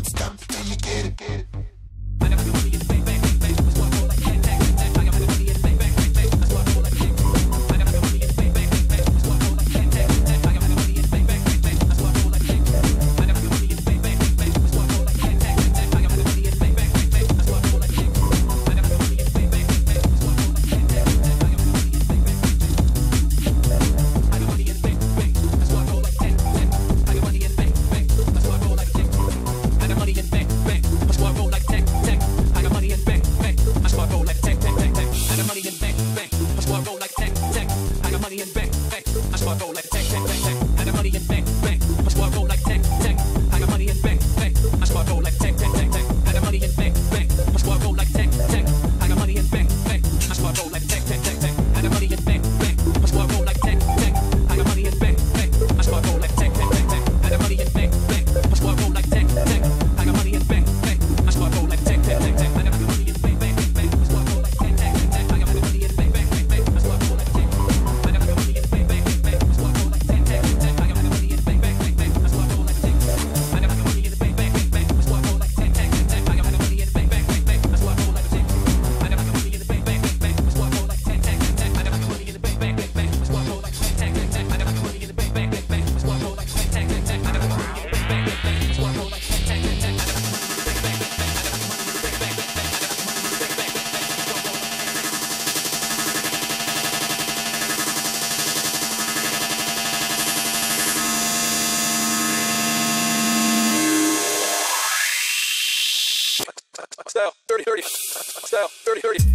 non-stop you get it. I go 30 30.